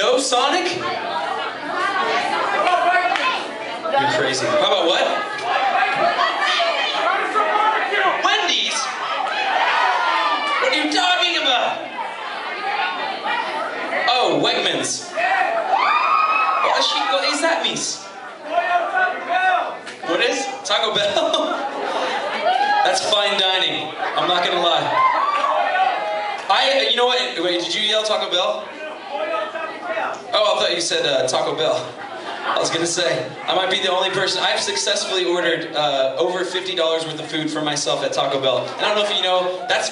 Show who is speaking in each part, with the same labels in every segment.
Speaker 1: Sonic? You're crazy. How about what? Wendy's? What are you talking about? Oh, Wegmans. What is, she, what is that, Miss? What is? Taco Bell? That's fine dining. I'm not gonna lie. I, you know what? Wait, did you yell Taco Bell? Oh, I thought you said uh, Taco Bell. I was gonna say, I might be the only person. I've successfully ordered uh, over $50 worth of food for myself at Taco Bell. And I don't know if you know, that's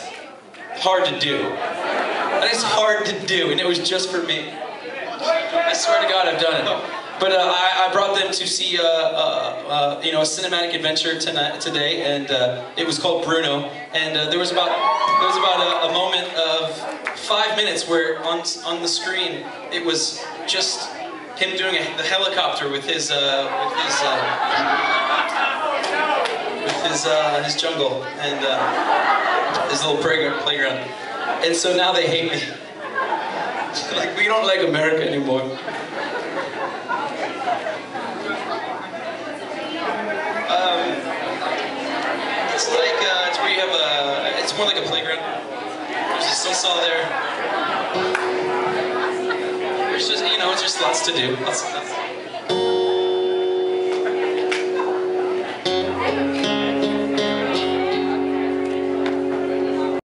Speaker 1: hard to do. That is hard to do, and it was just for me. I swear to God, I've done it. But uh, I, I, brought them to see, uh, uh, uh, you know, a cinematic adventure tonight, today, and uh, it was called Bruno. And uh, there was about there was about a, a, moment of five minutes where on on the screen it was just him doing a, the helicopter with his with his with his his jungle and his little playground. And so now they hate me. like we don't like America anymore. More like a playground. There's a seesaw there. There's just, you know, it's just lots to do. Lots, lots.